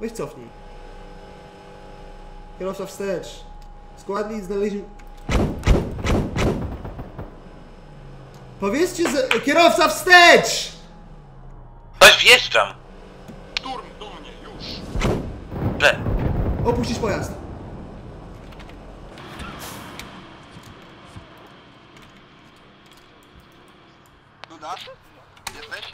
Weź cofnij. Kierowca wstecz. Składnik znaleźli... Powiedzcie, że... Kierowca wstecz! Coś wjeżdżam. Turm do mnie, już! Że. Opuścić pojazd. Duda? Jesteś?